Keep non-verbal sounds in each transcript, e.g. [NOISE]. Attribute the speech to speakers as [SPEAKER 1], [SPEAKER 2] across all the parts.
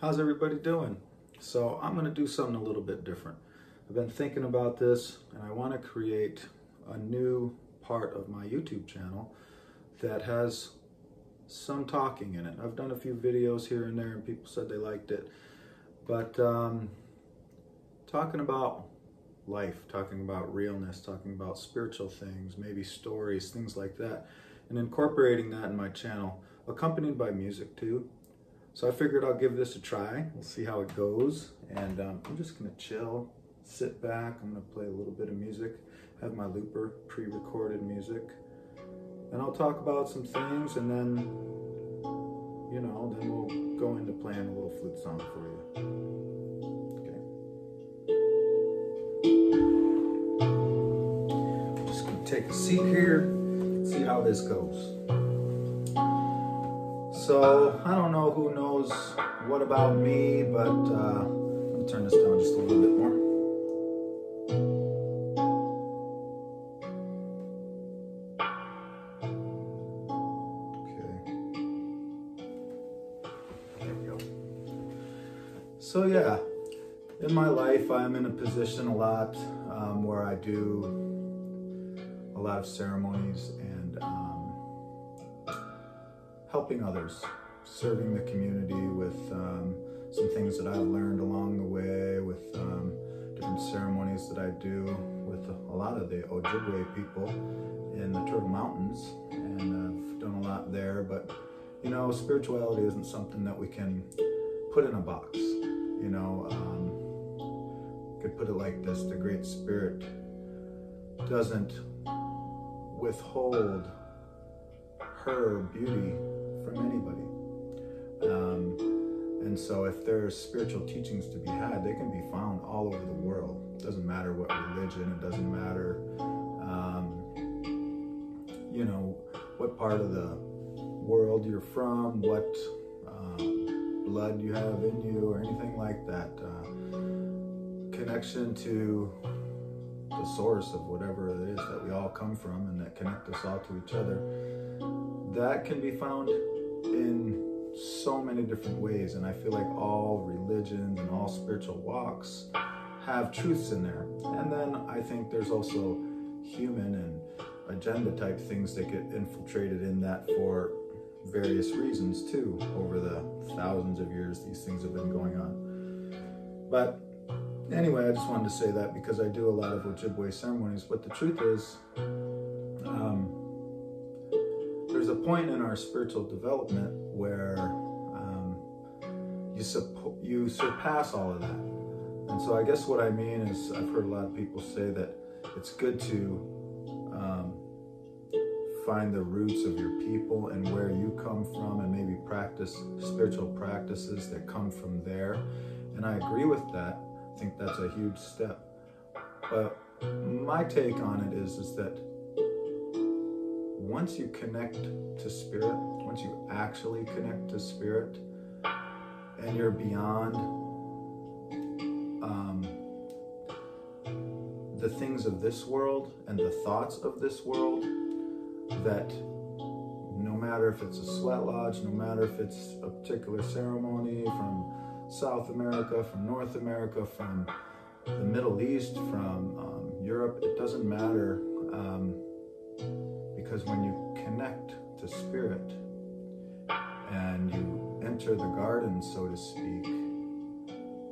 [SPEAKER 1] How's everybody doing? So I'm going to do something a little bit different. I've been thinking about this and I want to create a new part of my YouTube channel that has some talking in it. I've done a few videos here and there and people said they liked it. But um, talking about life, talking about realness, talking about spiritual things, maybe stories, things like that, and incorporating that in my channel, accompanied by music too. So I figured I'll give this a try. We'll see how it goes. And um, I'm just gonna chill, sit back. I'm gonna play a little bit of music, have my looper, pre-recorded music. And I'll talk about some things and then, you know, then we'll go into playing a little flute song for you. Okay. Just gonna take a seat here, see how this goes. So I don't know who knows what about me, but uh, me turn this down just a little bit more. Okay. There we go. So yeah, in my life, I'm in a position a lot um, where I do a lot of ceremonies helping others, serving the community with um, some things that I've learned along the way, with um, different ceremonies that I do with a lot of the Ojibwe people in the Turtle Mountains, and I've done a lot there. But you know, spirituality isn't something that we can put in a box. You know, um, could put it like this: the Great Spirit doesn't withhold her beauty from anybody. Um, and so, if there's spiritual teachings to be had, they can be found all over the world. It doesn't matter what religion, it doesn't matter, um, you know, what part of the world you're from, what um, blood you have in you, or anything like that. Uh, connection to the source of whatever it is that we all come from and that connect us all to each other that can be found in so many different ways and i feel like all religions and all spiritual walks have truths in there. And then i think there's also human and agenda type things that get infiltrated in that for various reasons too over the thousands of years these things have been going on. But anyway i just wanted to say that because i do a lot of ojibwe ceremonies but the truth is um, there's a point in our spiritual development where um, you, you surpass all of that. And so I guess what I mean is I've heard a lot of people say that it's good to um, find the roots of your people and where you come from and maybe practice spiritual practices that come from there. And I agree with that. I think that's a huge step. But my take on it is, is that once you connect to spirit, once you actually connect to spirit, and you're beyond um, the things of this world and the thoughts of this world, that no matter if it's a sweat lodge, no matter if it's a particular ceremony from South America, from North America, from the Middle East, from um, Europe, it doesn't matter. Um, because when you connect to spirit and you enter the garden, so to speak,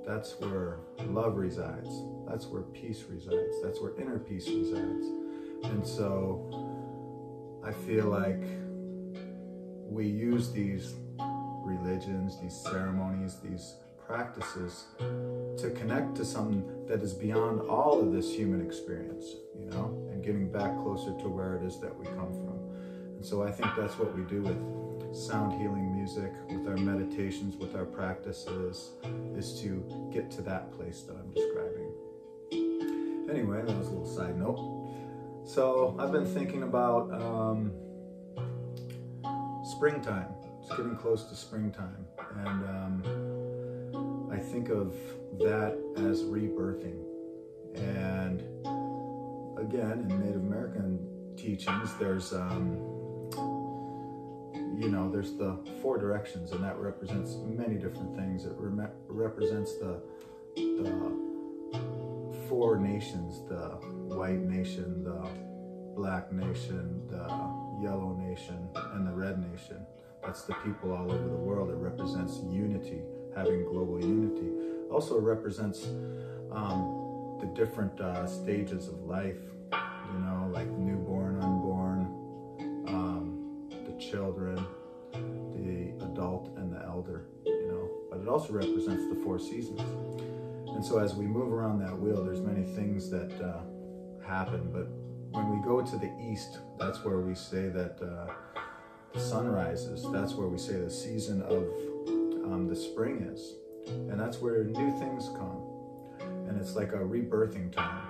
[SPEAKER 1] that's where love resides. That's where peace resides. That's where inner peace resides. And so I feel like we use these religions, these ceremonies, these practices to connect to something that is beyond all of this human experience, you know, getting back closer to where it is that we come from. And so I think that's what we do with sound healing music, with our meditations, with our practices, is to get to that place that I'm describing. Anyway, that was a little side note. So I've been thinking about um, springtime. It's getting close to springtime. And um, I think of that as rebirthing. And again, in Native American teachings, there's, um, you know, there's the four directions, and that represents many different things. It re- represents the the four nations: the white nation, the black nation, the yellow nation, and the red nation. That's the people all over the world. It represents unity, having global unity. Also represents um, the different uh, stages of life. You know, like newborn, unborn, um, the children, the adult, and the elder. You know, but it also represents the four seasons. And so as we move around that wheel, there's many things that uh, happen. But when we go to the east, that's where we say that uh, the sun rises. That's where we say the season of um, the spring is. And that's where new things come. And it's like a rebirthing time.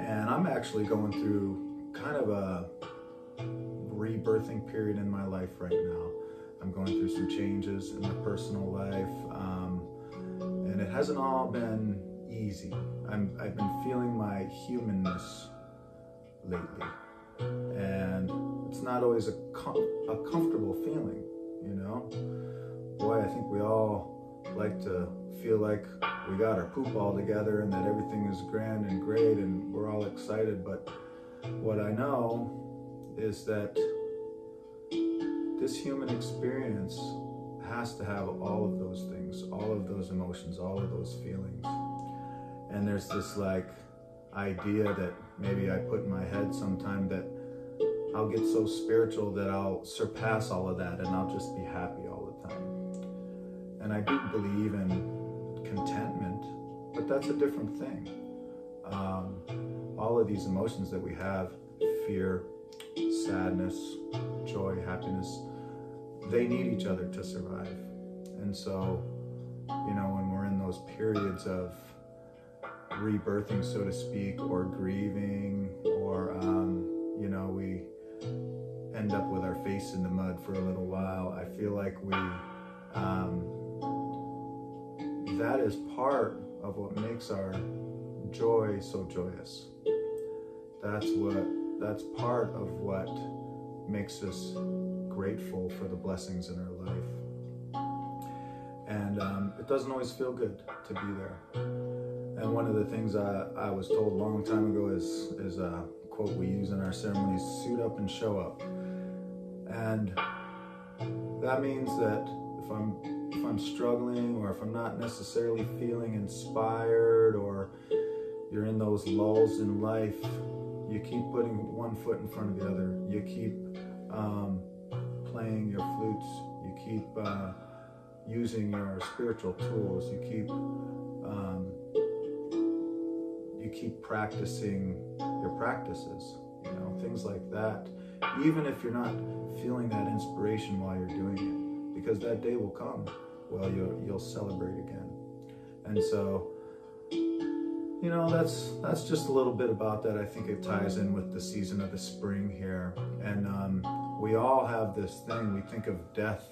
[SPEAKER 1] And I'm actually going through kind of a rebirthing period in my life right now. I'm going through some changes in my personal life. Um, and it hasn't all been easy. I'm, I've been feeling my humanness lately, and it's not always a, com- a comfortable feeling, you know. Boy, I think we all like to feel like we got our poop all together and that everything is grand and great and we're all excited. But what I know is that this human experience has to have all of those things, all of those emotions, all of those feelings. And there's this like idea that maybe I put in my head sometime that I'll get so spiritual that I'll surpass all of that and I'll just be happy all. And I do believe in contentment, but that's a different thing. Um, all of these emotions that we have fear, sadness, joy, happiness they need each other to survive. And so, you know, when we're in those periods of rebirthing, so to speak, or grieving, or, um, you know, we end up with our face in the mud for a little while, I feel like we, um, that is part of what makes our joy so joyous. That's what, that's part of what makes us grateful for the blessings in our life. And um, it doesn't always feel good to be there. And one of the things I, I was told a long time ago is, is a quote we use in our ceremonies suit up and show up. And that means that if I'm if I'm struggling or if I'm not necessarily feeling inspired or you're in those lulls in life, you keep putting one foot in front of the other. You keep um, playing your flutes, you keep uh, using your spiritual tools, you keep um, you keep practicing your practices, you know, things like that. Even if you're not feeling that inspiration while you're doing it, because that day will come. Well, you'll you'll celebrate again, and so you know that's that's just a little bit about that i think it ties in with the season of the spring here. And um, we all have this thing we think of death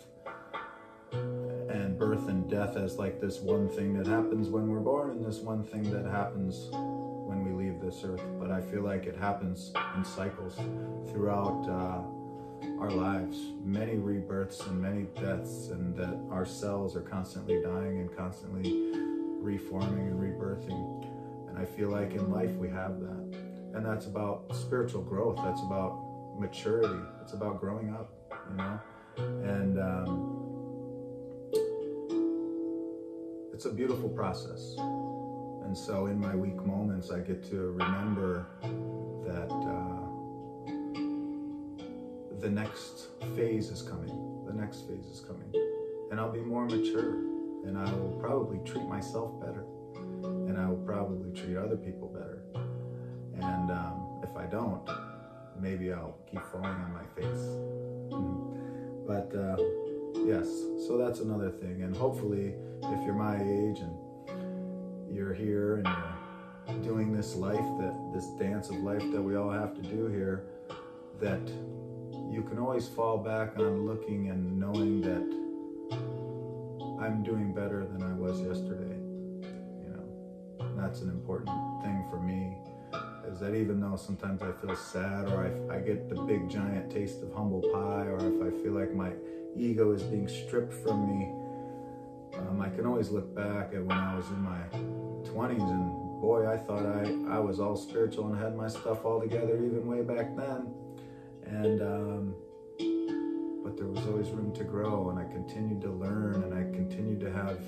[SPEAKER 1] and birth and death as like this one thing that happens when we're born and this one thing that happens when we leave this earth. But i feel like it happens in cycles throughout uh, our lives many rebirths and many deaths and that our cells are constantly dying and constantly reforming and rebirthing and i feel like in life we have that and that's about spiritual growth that's about maturity. It's about growing up, you know, and um, it's a beautiful process. And so, in my weak moments, I get to remember that the next phase is coming. The next phase is coming, and I'll be more mature, and I will probably treat myself better, and I will probably treat other people better. And um, if I don't, maybe I'll keep falling on my face. [LAUGHS] But uh, yes, so that's another thing. And hopefully, if you're my age and you're here and you're doing this life, that this dance of life that we all have to do here, that you can always fall back on looking and knowing that I'm doing better than I was yesterday. You know, and that's an important thing for me is that even though sometimes I feel sad or I, I get the big giant taste of humble pie or if I feel like my ego is being stripped from me, um, I can always look back at when I was in my 20s and boy, I thought I, I was all spiritual and had my stuff all together even way back then. And, um, but there was always room to grow and I continued to learn and I continued to have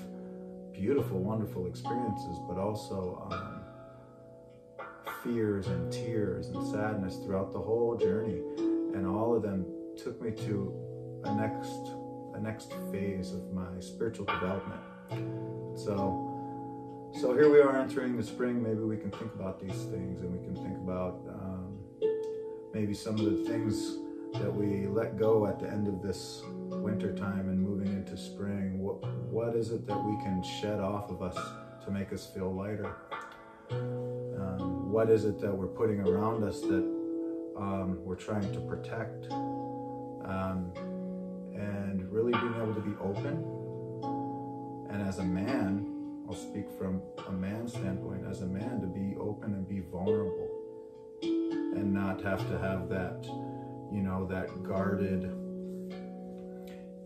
[SPEAKER 1] beautiful, wonderful experiences, but also um, fears and tears and sadness throughout the whole journey. And all of them took me to a next a next phase of my spiritual development. So, so here we are entering the spring. Maybe we can think about these things, and we can think about um, maybe some of the things that we let go at the end of this winter time and moving into spring. What what is it that we can shed off of us to make us feel lighter? Um, what is it that we're putting around us that um, we're trying to protect? Um, and really being able to be open. And as a man, I'll speak from a man's standpoint, as a man, to be open and be vulnerable and not have to have that, you know, that guarded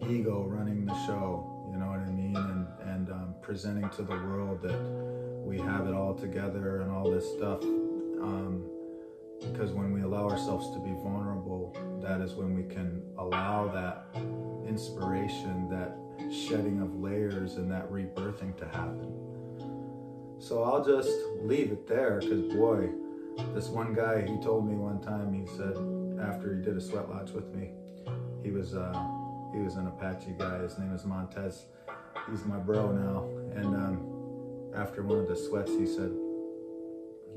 [SPEAKER 1] ego running the show, you know what I mean? And, and um, presenting to the world that we have it all together and all this stuff. Um, because when we allow ourselves to be vulnerable, that is when we can allow that inspiration, that shedding of layers, and that rebirthing to happen. So I'll just leave it there because, boy, this one guy, he told me one time, he said, after he did a sweat lodge with me, he was, uh, he was an Apache guy. His name is Montez. He's my bro now. And um, after one of the sweats, he said,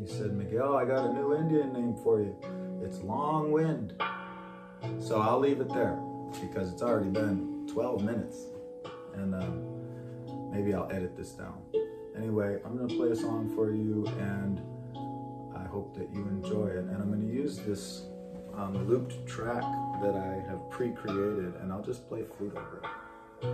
[SPEAKER 1] he said, Miguel, I got a new Indian name for you. It's Long Wind. So I'll leave it there because it's already been 12 minutes. And um, maybe I'll edit this down. Anyway, I'm to play a song for you and hope that you enjoy it. And I'm going to use this um, looped track that I have pre-created and I'll just play flute over it.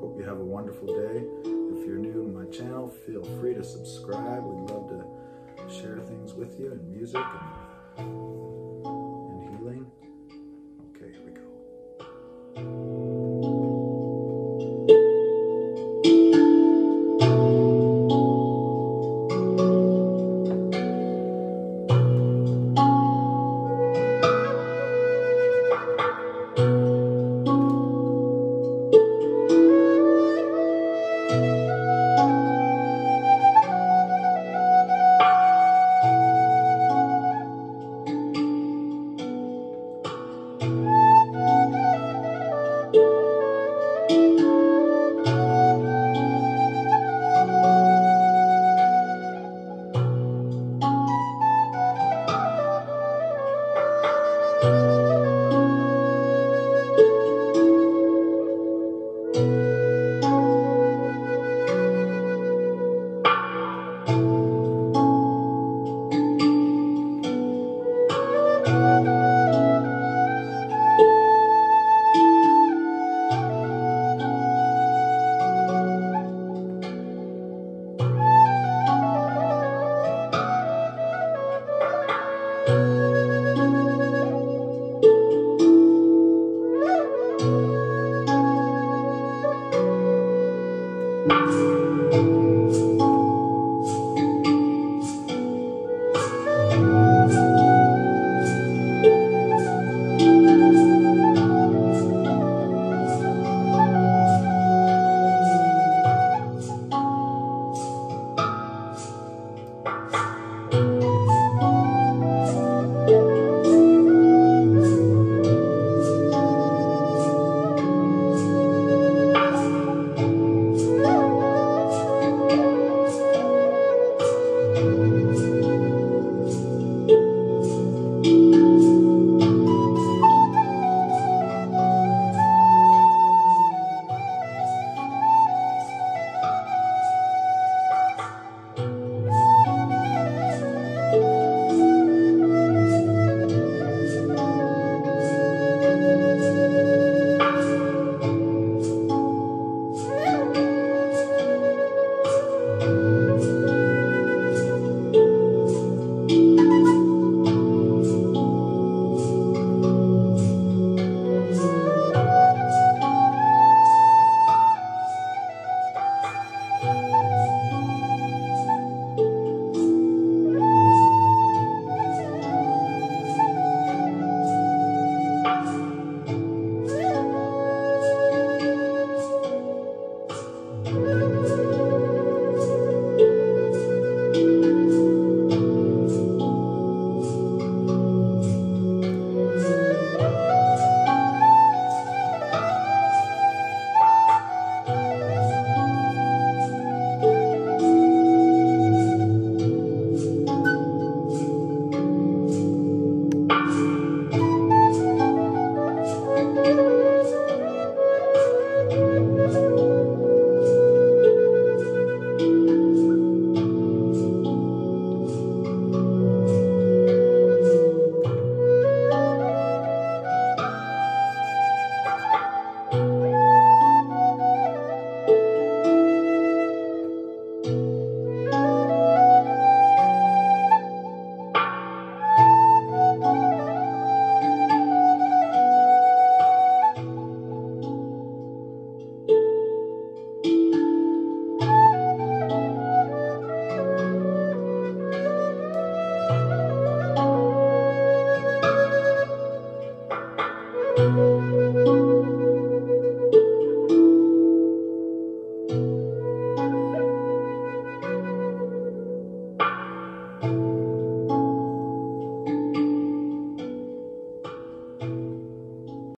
[SPEAKER 1] Hope you have a wonderful day. If you're new to my channel, feel free to subscribe. We'd love to share things with you and music and,